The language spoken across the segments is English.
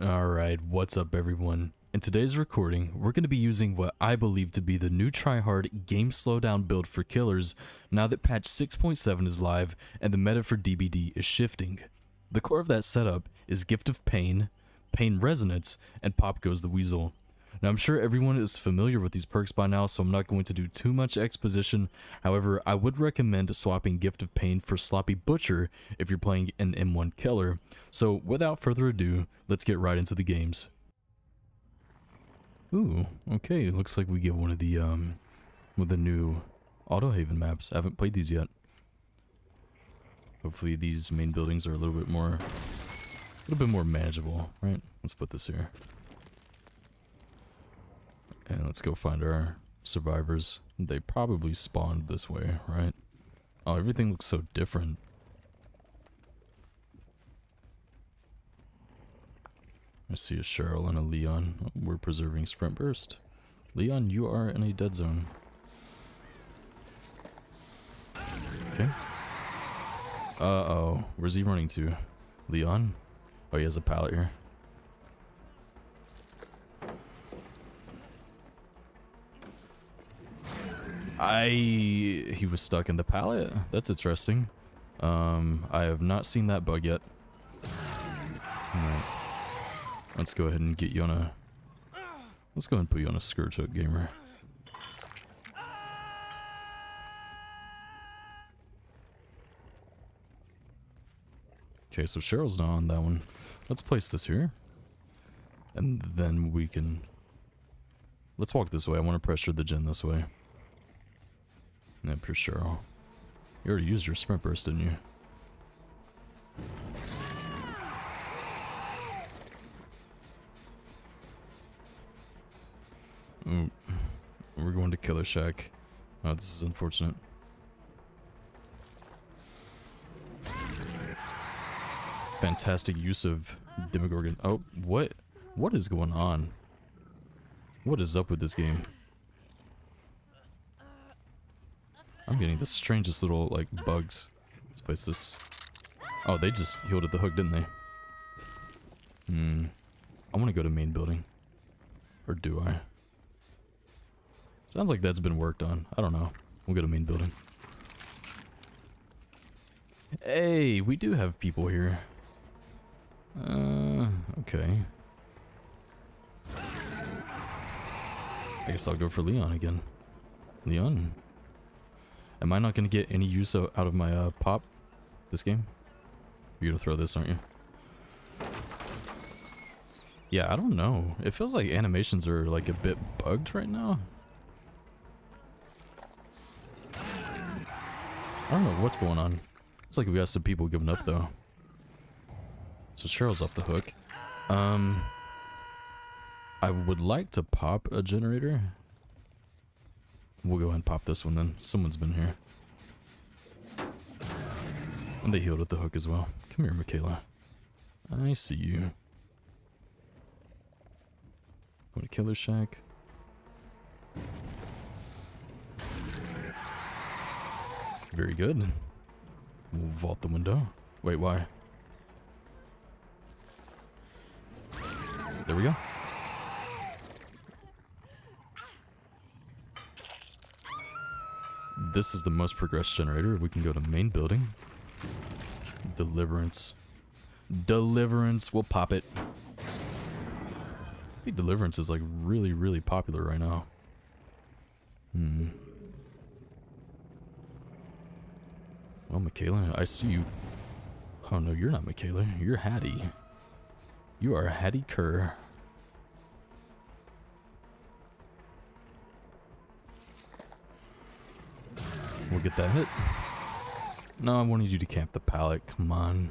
Alright, what's up everyone? In today's recording, we're going to be using what I believe to be the new tryhard game slowdown build for killers now that patch 6.7 is live and the meta for DBD is shifting. The core of that setup is Gift of Pain, Pain Resonance, and Pop Goes the Weasel. Now I'm sure everyone is familiar with these perks by now, so I'm not going to do too much exposition. However, I would recommend swapping Gift of Pain for Sloppy Butcher if you're playing an M1 killer. So without further ado, let's get right into the games. Ooh, okay, it looks like we get one of the, um, with the new Autohaven maps. I haven't played these yet. Hopefully these main buildings are a little bit more, a little bit more manageable, right? Let's put this here. And let's go find our survivors. They probably spawned this way, right? Oh, everything looks so different. I see a Cheryl and a Leon. Oh, we're preserving Sprint Burst. Leon, you are in a dead zone. Okay. Uh-oh. Where's he running to? Leon? Oh, he has a pallet here. I he was stuck in the pallet. That's interesting. Um, I have not seen that bug yet. Let's go ahead and get you on a. Let's go ahead and put you on a Scourge Hook, gamer. Okay, so Cheryl's not on that one. Let's place this here. And then we can... Let's walk this way. I want to pressure the gen this way. Yeah, for sure. You already used your sprint burst, didn't you? Ooh. We're going to Killer Shack. Oh, this is unfortunate. Fantastic use of Demogorgon. Oh, what? What is going on? What is up with this game? I'm getting the strangest little, like, bugs. Let's place this. Oh, they just healed at the hook, didn't they? Hmm. I want to go to main building. Or do I? Sounds like that's been worked on. I don't know. We'll go to main building. Hey, we do have people here. Uh, okay. I guess I'll go for Leon again. Leon? Am I not going to get any use out of my uh, pop this game? You're going to throw this, aren't you? Yeah, I don't know. It feels like animations are like a bit bugged right now. I don't know what's going on. It's like we got some people giving up though. So Cheryl's off the hook. Um, I would like to pop a generator. We'll go ahead and pop this one then. Someone's been here. And they healed at the hook as well. Come here, Mikaela. I see you. Go to Killer Shack. Very good. We'll vault the window. Wait, why? There we go. This is the most progressed generator. We can go to main building. Deliverance. Deliverance. We'll pop it. I think Deliverance is like really, really popular right now. Hmm. Well, Mikaela, I see you. Oh no, you're not Mikaela. You're Haddie. You are Haddie Kaur. We'll get that hit. No, I wanted you to camp the pallet. Come on.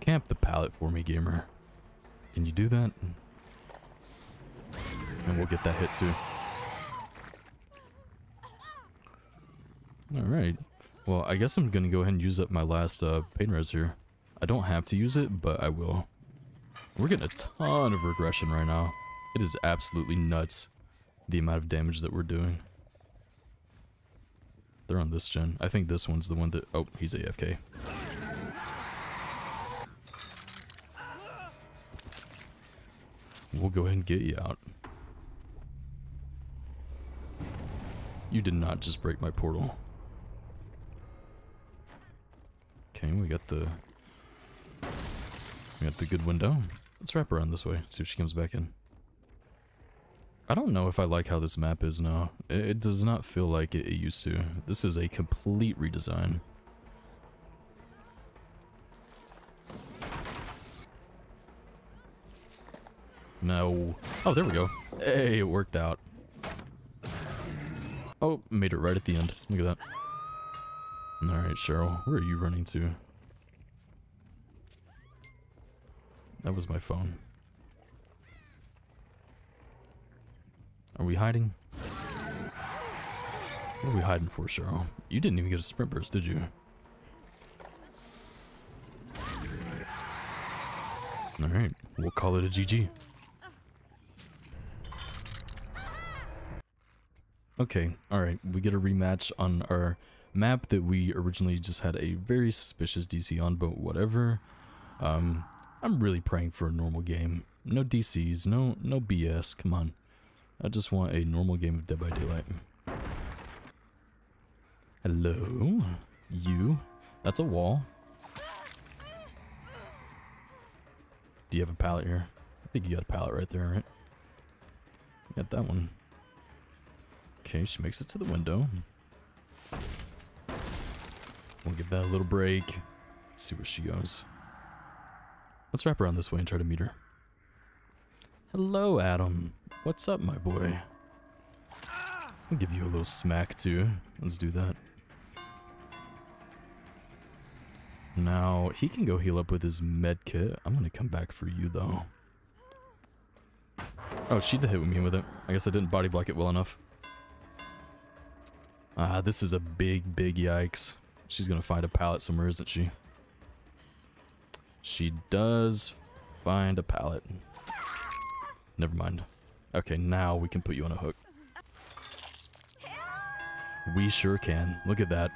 Camp the pallet for me, gamer. Can you do that? And we'll get that hit too. Alright. Well, I guess I'm gonna go ahead and use up my last uh, pain res here. I don't have to use it, but I will. We're getting a ton of regression right now. It is absolutely nuts, the amount of damage that we're doing. They're on this gen. I think this one's the one that... Oh, he's AFK. We'll go ahead and get you out. You did not just break my portal. Okay, we got the... We got the good window. Let's wrap around this way, see if she comes back in. I don't know if I like how this map is now. It, does not feel like it, it used to. This is a complete redesign. No. Oh, there we go. Hey, it worked out. Oh, made it right at the end. Look at that. Alright, Cheryl. Where are you running to? That was my phone. Are we hiding? What are we hiding for, Cheryl? You didn't even get a sprint burst, did you? Alright, we'll call it a GG. Okay, alright, we get a rematch on our map that we originally just had a very suspicious DC on, but whatever. Um, I'm really praying for a normal game. No DCs, no no BS, come on. I just want a normal game of Dead by Daylight. Hello? You? That's a wall. Do you have a pallet here? I think you got a pallet right there, right? Got that one. Okay, she makes it to the window. We'll give that a little break. See where she goes. Let's wrap around this way and try to meet her. Hello, Adam. What's up, my boy? I'll give you a little smack, too. Let's do that. Now, he can go heal up with his med kit. I'm gonna come back for you, though. Oh, she hit me with it. I guess I didn't body block it well enough. Ah, this is a big, big yikes. She's gonna find a pallet somewhere, isn't she? She does find a pallet. Never mind. Okay, now we can put you on a hook. We sure can. Look at that.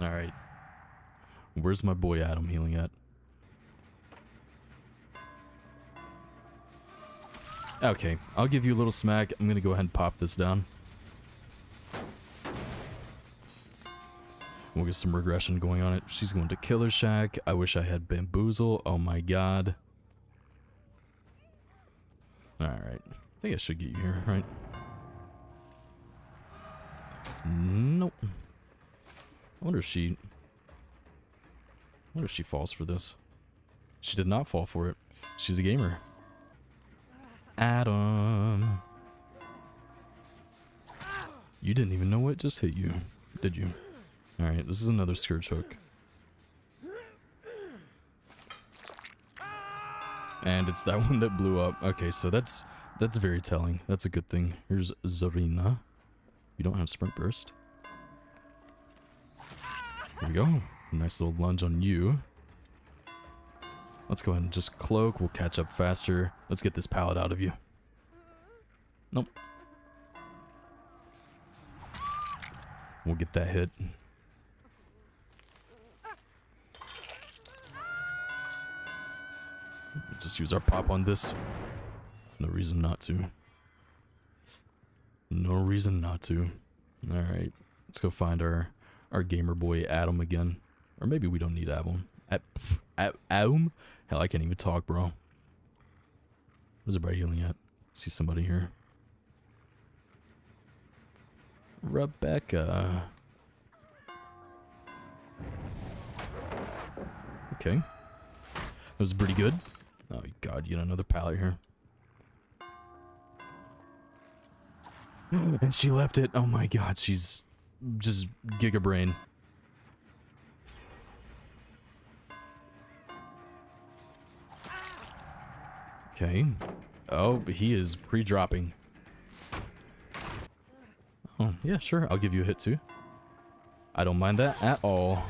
Alright. Where's my boy Adam healing at? Okay, I'll give you a little smack. I'm gonna go ahead and pop this down. We'll get some regression going on it. She's going to Killer Shack. I wish I had Bamboozle. Oh my god. Alright. I think I should get you here, right? Nope. I wonder if she... I wonder if she falls for this. She did not fall for it. She's a gamer. Adam. You didn't even know what just hit you, did you? Alright, this is another Scourge Hook. And it's that one that blew up. Okay, so that's that's very telling. That's a good thing. Here's Zarina. You don't have Sprint Burst. There we go. Nice little lunge on you. Let's go ahead and just cloak. We'll catch up faster. Let's get this pallet out of you. Nope. We'll get that hit. Just use our pop on this. No reason not to. No reason not to. Alright. Let's go find our our gamer boy Adam again. Or maybe we don't need Adam. At, at Adam? Hell, I can't even talk, bro. Where's everybody healing at? See somebody here. Rebecca. Okay. That was pretty good. Oh god, you got another pallet here. and she left it. Oh my god, she's just giga brain. Okay. Oh, he is pre-dropping. Oh, yeah, sure. I'll give you a hit too. I don't mind that at all.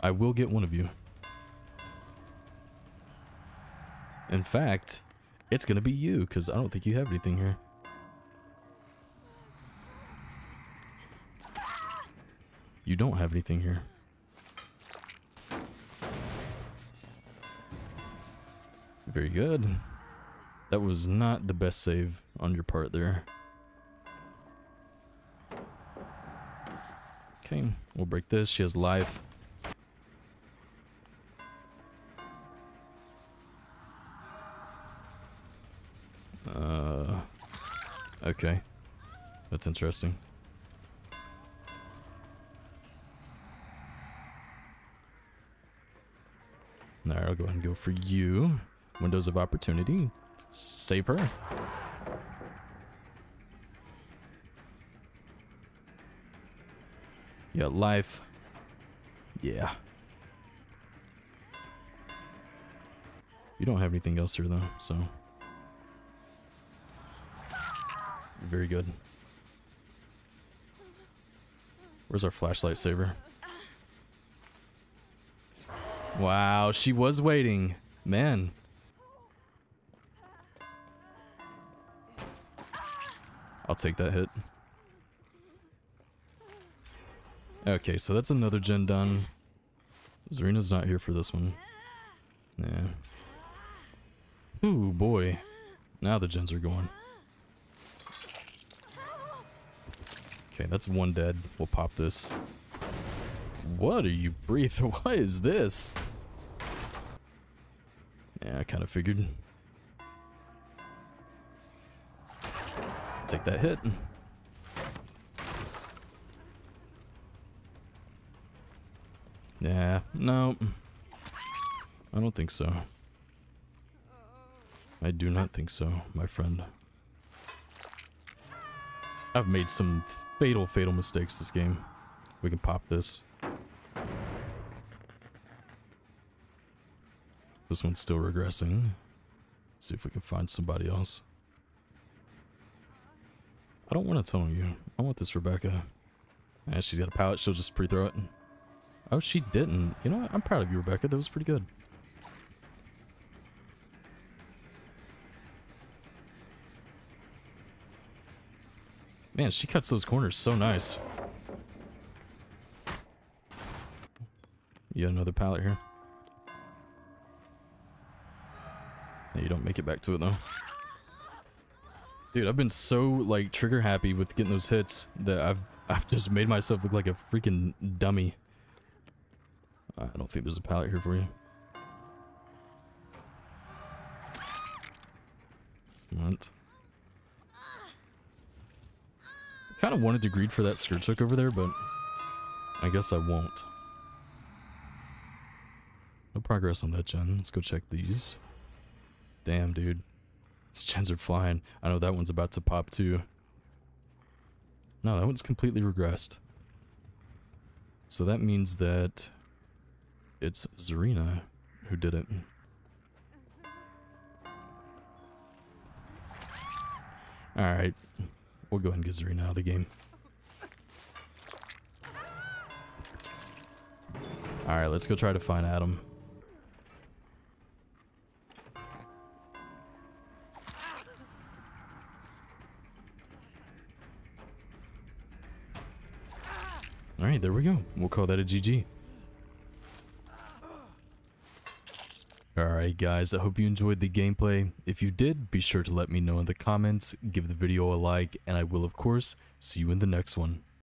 I will get one of you. In fact, it's going to be you, because I don't think you have anything here. You don't have anything here. Very good. That was not the best save on your part there. Okay, we'll break this. She has life. Uh, okay. That's interesting. Alright, I'll go ahead and go for you. Windows of opportunity. Save her. Yeah, life. Yeah. You don't have anything else here though, so. Very good. Where's our flashlight saver? Wow, she was waiting. Man. I'll take that hit. Okay, so that's another gen done. Zarina's not here for this one. Yeah. Ooh, boy. Now the gens are going. Okay, that's one dead. We'll pop this. What are you breathing? What is this? Yeah, I kind of figured. Take that hit. Yeah, no. I don't think so. I do not think so, my friend. I've made some fatal, fatal mistakes this game. We can pop this. This one's still regressing. see if we can find somebody else. I don't want to tell you. I want this Rebecca. Yeah, she's got a pallet. She'll just pre-throw it. Oh, she didn't. You know what? I'm proud of you, Rebecca. That was pretty good. Man, she cuts those corners so nice. You Yeah, another pallet here. Yeah, you don't make it back to it though. Dude, I've been so like trigger happy with getting those hits that I've I've just made myself look like a freaking dummy. I don't think there's a pallet here for you. What? kind of wanted to greed for that Scourge Hook over there, but I guess I won't. No progress on that gen. Let's go check these. Damn, dude. These gens are flying. I know that one's about to pop too. No, that one's completely regressed. So that means that it's Zarina who did it. Alright. We'll go ahead and get Zarina out of the game. Alright, let's go try to find Adam. Alright, there we go. We'll call that a GG. Alright guys, I hope you enjoyed the gameplay. If you did, be sure to let me know in the comments, give the video a like, and I will of course see you in the next one.